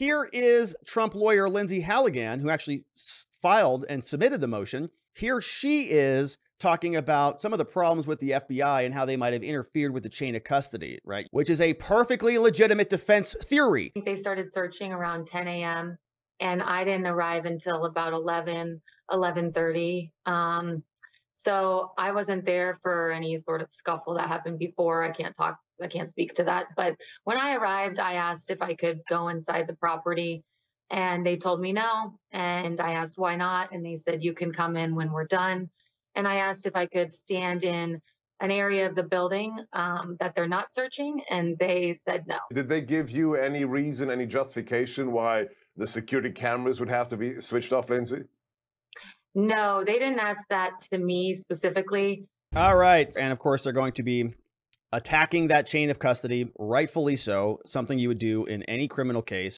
Here is Trump lawyer Lindsey Halligan, who actually filed and submitted the motion. Here she is talking about some of the problems with the FBI and how they might have interfered with the chain of custody, right? Which is a perfectly legitimate defense theory. They started searching around 10 a.m. and I didn't arrive until about 11, 11:30. Um, so I wasn't there for any sort of scuffle that happened before. I can't talk, I can't speak to that. But when I arrived, I asked if I could go inside the property and they told me no. And I asked why not. And they said, you can come in when we're done. And I asked if I could stand in an area of the building um, that they're not searching, and they said no. Did they give you any reason, any justification why the security cameras would have to be switched off, Lindsey? No, they didn't ask that to me specifically. All right. And of course, they're going to be attacking that chain of custody, rightfully so, something you would do in any criminal case.